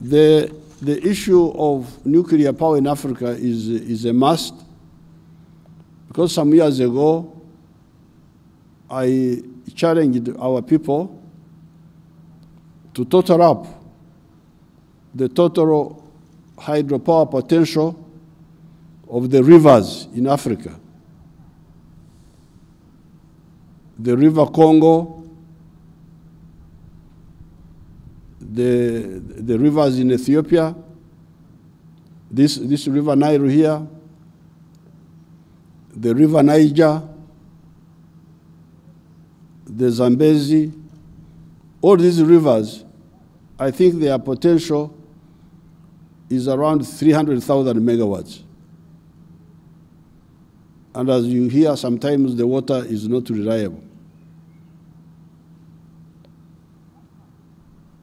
The, the issue of nuclear power in Africa is, is a must because some years ago I challenged our people to total up the total hydropower potential of the rivers in Africa. The River Congo, the, the rivers in Ethiopia, this, this river Nile here, the river Niger, the Zambezi, all these rivers, I think their potential is around 300,000 megawatts. And as you hear, sometimes the water is not reliable.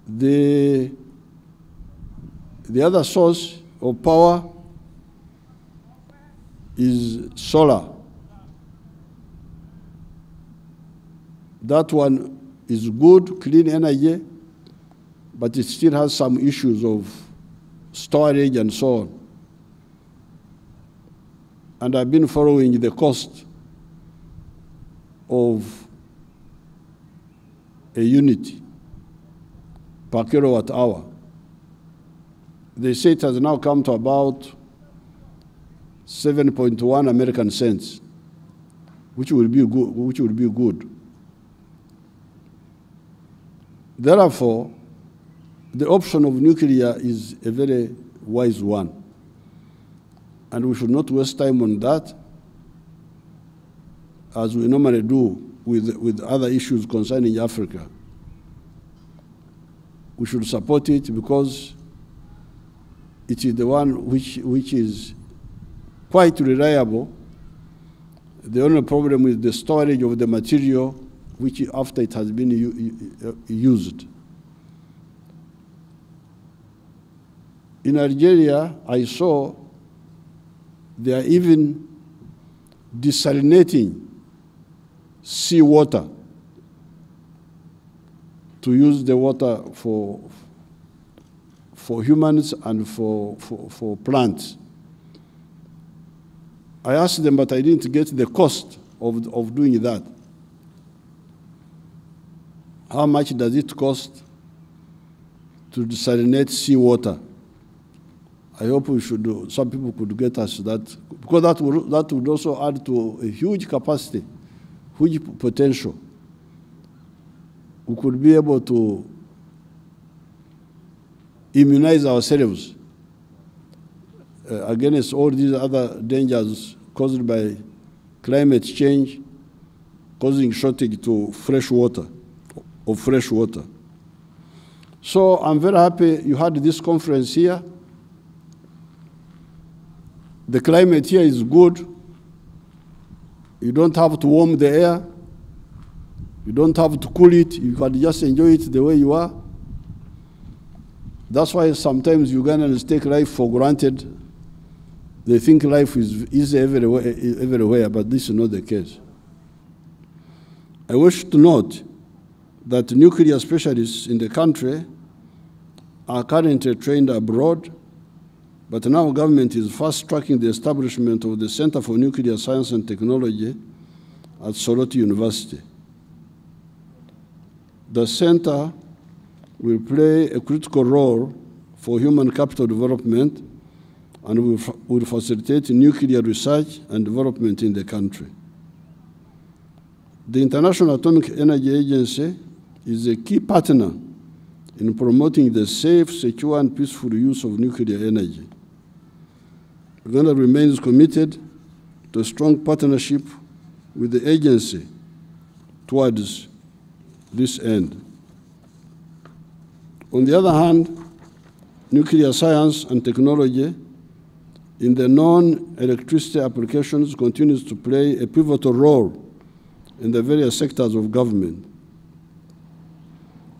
The, the other source of power is solar. That one is good, clean energy, but it still has some issues of storage and so on. And I've been following the cost of a unit per kilowatt hour. They say it has now come to about 7.1 American cents, which will be good. Which will be good. Therefore, the option of nuclear is a very wise one. And we should not waste time on that, as we normally do with, with other issues concerning Africa. We should support it because it is the one which, which is quite reliable. The only problem is the storage of the material which after it has been used. In Algeria, I saw they are even desalinating seawater to use the water for, for humans and for, for, for plants. I asked them, but I didn't get the cost of, of doing that. How much does it cost to desalinate seawater? I hope we should some people could get us that, because that would, that would also add to a huge capacity, huge potential. We could be able to immunize ourselves uh, against all these other dangers caused by climate change, causing shortage to fresh water, of fresh water. So I'm very happy you had this conference here. The climate here is good. You don't have to warm the air. You don't have to cool it. You can just enjoy it the way you are. That's why sometimes Ugandans take life for granted. They think life is easy everywhere, everywhere, but this is not the case. I wish to note that nuclear specialists in the country are currently trained abroad but now government is fast-tracking the establishment of the Center for Nuclear Science and Technology at Soroti University. The center will play a critical role for human capital development and will, will facilitate nuclear research and development in the country. The International Atomic Energy Agency is a key partner in promoting the safe, secure, and peaceful use of nuclear energy. Uganda remains committed to a strong partnership with the agency towards this end. On the other hand, nuclear science and technology in the non-electricity applications continues to play a pivotal role in the various sectors of government.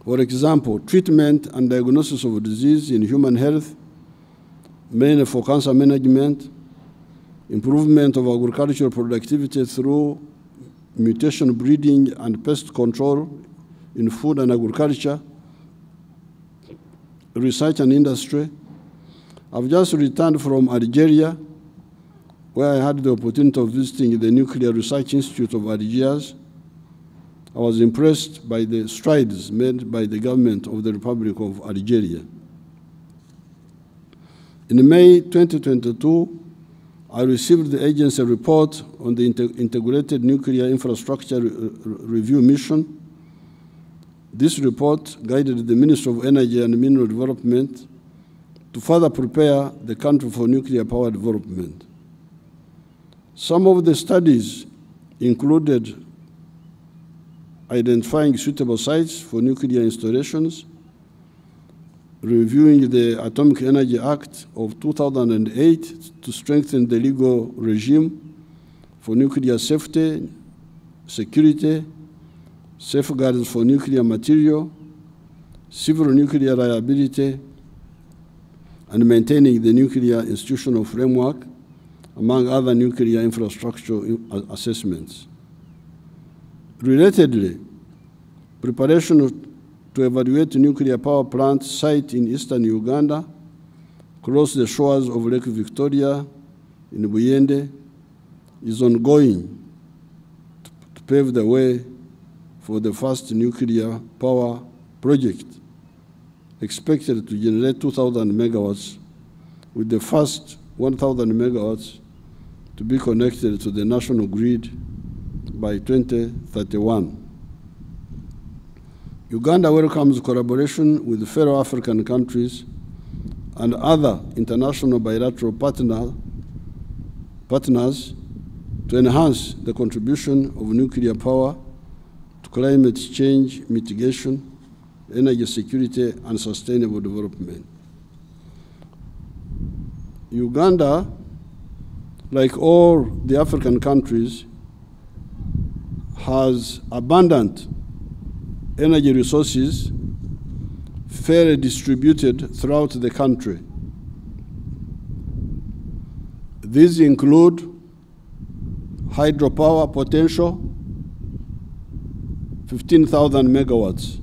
For example, treatment and diagnosis of disease in human health mainly for cancer management, improvement of agricultural productivity through mutation breeding and pest control in food and agriculture, research and industry. I've just returned from Algeria, where I had the opportunity of visiting the Nuclear Research Institute of Algiers. I was impressed by the strides made by the government of the Republic of Algeria. In May 2022, I received the agency report on the Integrated Nuclear Infrastructure Re Review Mission. This report guided the Ministry of Energy and Mineral Development to further prepare the country for nuclear power development. Some of the studies included identifying suitable sites for nuclear installations, reviewing the Atomic Energy Act of 2008 to strengthen the legal regime for nuclear safety, security, safeguards for nuclear material, civil nuclear liability, and maintaining the nuclear institutional framework, among other nuclear infrastructure assessments. Relatedly, preparation to evaluate nuclear power plant site in eastern Uganda, across the shores of Lake Victoria in Buyende, is ongoing to, to pave the way for the first nuclear power project expected to generate 2,000 megawatts, with the first 1,000 megawatts to be connected to the national grid by 2031. Uganda welcomes collaboration with fellow African countries and other international bilateral partner, partners to enhance the contribution of nuclear power climate change mitigation, energy security, and sustainable development. Uganda, like all the African countries, has abundant energy resources fairly distributed throughout the country. These include hydropower potential, 15,000 megawatts.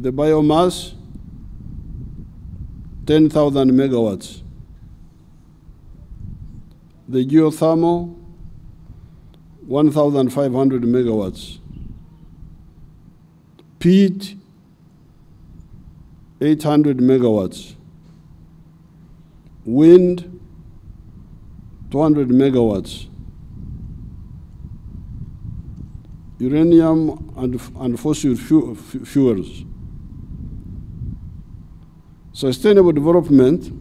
The biomass, 10,000 megawatts. The geothermal, 1,500 megawatts. Peat, 800 megawatts. Wind, 200 megawatts. Uranium and, and fossil fu fuels. Sustainable development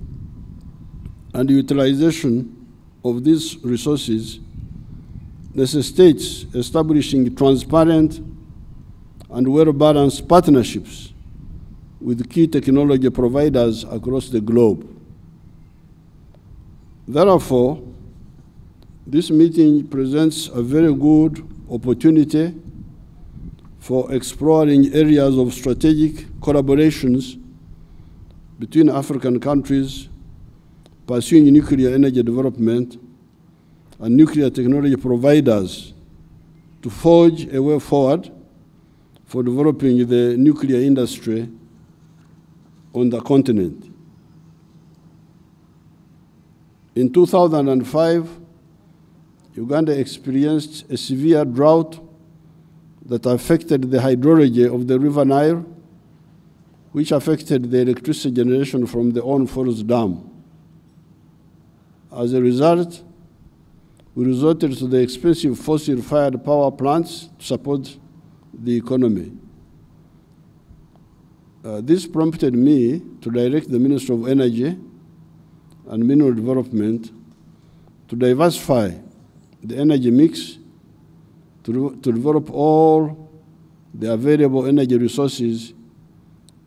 and utilization of these resources necessitates establishing transparent and well-balanced partnerships with key technology providers across the globe. Therefore, this meeting presents a very good opportunity for exploring areas of strategic collaborations between African countries pursuing nuclear energy development and nuclear technology providers to forge a way forward for developing the nuclear industry on the continent. In 2005, Uganda experienced a severe drought that affected the hydrology of the River Nile, which affected the electricity generation from the Owen Falls Dam. As a result, we resorted to the expensive fossil-fired power plants to support the economy. Uh, this prompted me to direct the Minister of Energy and Mineral Development to diversify the energy mix to, to develop all the available energy resources,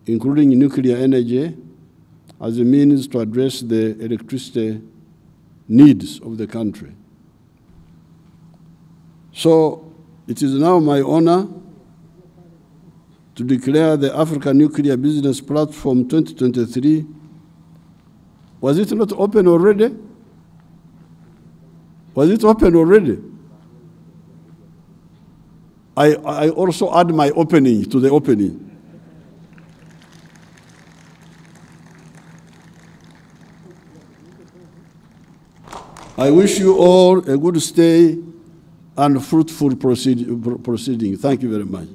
including nuclear energy, as a means to address the electricity needs of the country. So it is now my honor to declare the African Nuclear Business Platform 2023. Was it not open already? Was it open already? I, I also add my opening to the opening. I wish you all a good stay and fruitful proceeding. Thank you very much.